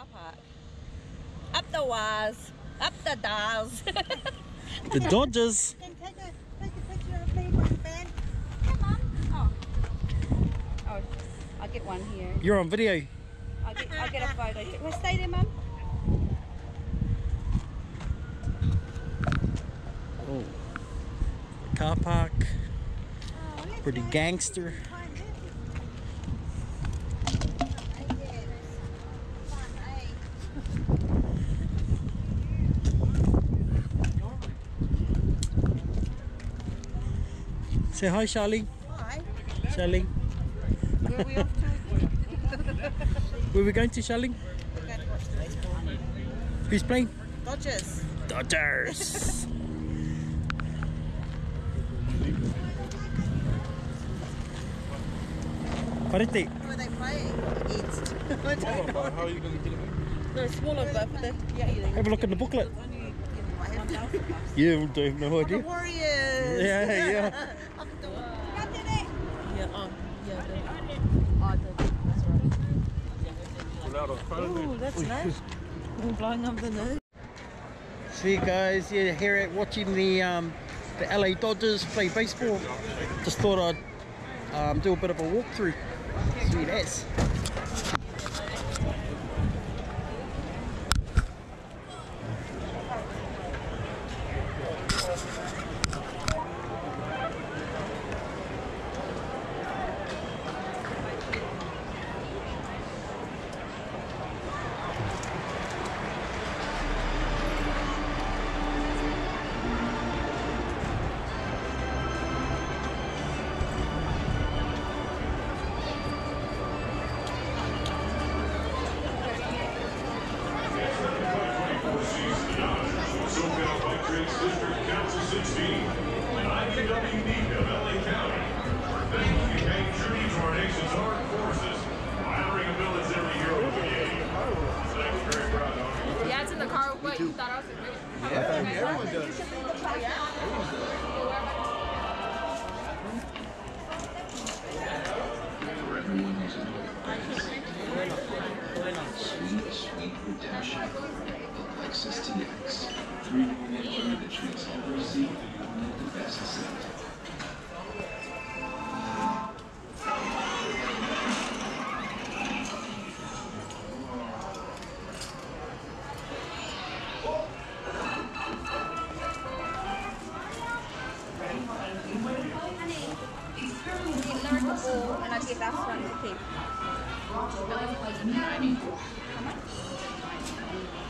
Car park. Up the wires, up the dials. The Dodgers. Then take a, take a picture of me with the band. Come on. Oh. Oh, I'll get one here. You're on video. I'll get, I'll get a photo. Well, stay there, Mum. Oh. Car park. Oh, Pretty go gangster. find this. Say hi, Charlie. Hi. Charlie. Where are we off to? Where are we going to, Charlie? We're going to watch the baseball. Who's playing? Dodgers. Dodgers. Parete. Who are they playing against? I don't know. How are you going to get it? No, smaller, but for the yeah, yeah. Have a look in the booklet. I have to. Yeah, we don't have no The idea. Warriors. Yeah, yeah. Yeah, oh, yeah. The, oh, the, that's right. Without a phone. That's nice. We're blowing up the nose. See you guys, yeah, here at watching the um, the LA Dodgers play baseball. Just thought I'd um, do a bit of a walkthrough. Sweet ass. Of LA County. We're thankfully paying tribute to our nation's armed forces honoring a military hero of the game. So very proud of you. Yeah, it's in the car. What you thought I was gonna do? Sweet, sweet redemption. Access to the Lexus TX. Three-door engine that makes every seat feel the best ball, and one keep. You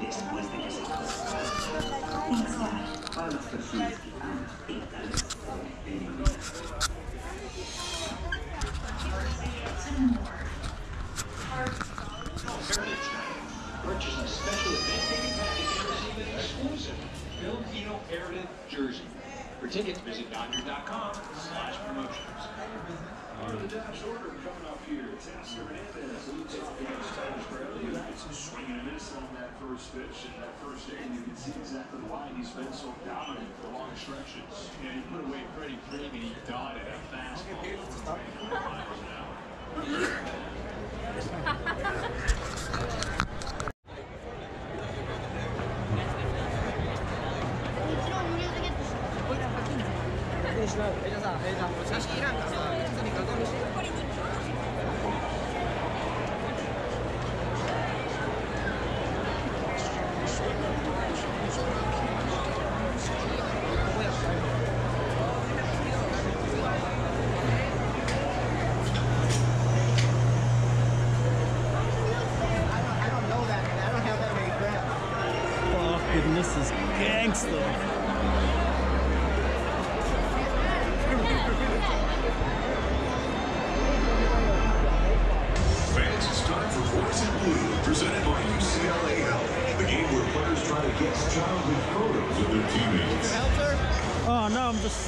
this? Free. Jimmy. Purchase On the dash order coming up here, Teoscar Hernandez leads off against Taj Bradley. It's swinging and miss on that first pitch and that first inning. You can see exactly why he's been so dominant for long stretches. Yeah, he put away Freddie Freeman. He dotted a fastball miles an hour. Fucking oh, this is gangster.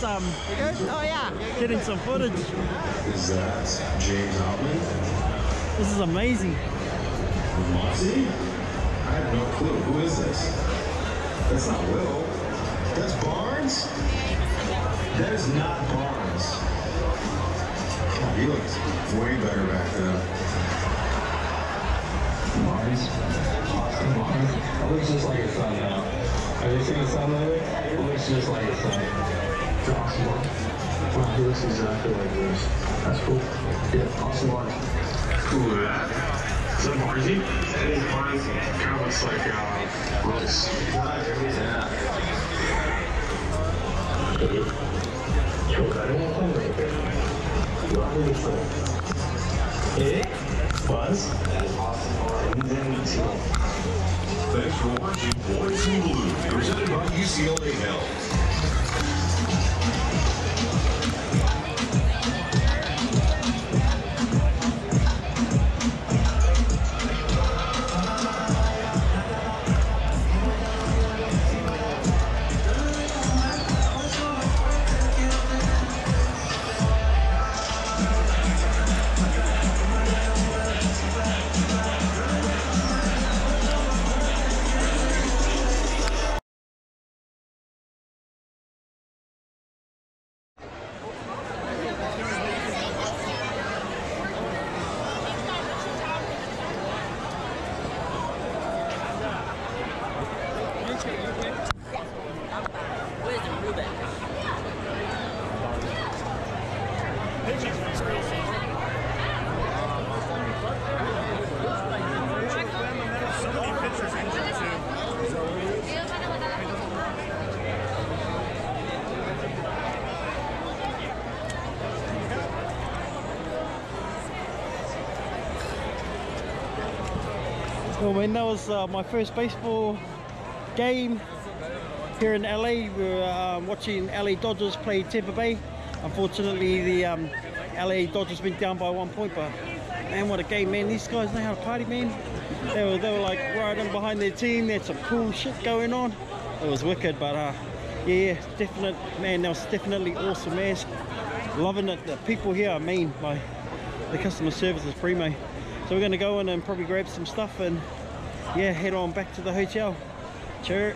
No, um, Oh, yeah. getting some footage. Is that James Outman? This is amazing. Monty? I have no clue. Who is this? That's not Will. That's Barnes? That is not Barnes. God, he looks way better back then. Barnes, Austin Barnes. It looks just like his son now. Have you seen his son lately? It looks just like his son. It's Wow, he looks exactly like this. That's cool. Yeah, Austin Barnes. Ooh, that. Is that Marzi? That is Marzi. Kind of looks like, uh, Brooks. Yeah. Yo, I don't want to play right there. You are really cool. Eh? Buzz? That is Austin Barnes. He's in the team. Thanks for watching Boys in Blue, presented by UCLA Health. Well, when that was uh, my first baseball game here in LA, we were um, watching LA Dodgers play Tampa Bay. Unfortunately, the um, LA Dodgers went down by one point, but man, what a game, man! These guys know how to party, man. They were, they were like right in behind their team. They had some cool shit going on. It was wicked, but uh, yeah, definite, man. That was definitely awesome, man. Loving it. The people here are mean. My the customer service is primo. So we're going to go in and probably grab some stuff and yeah, head on back to the hotel. Cheers.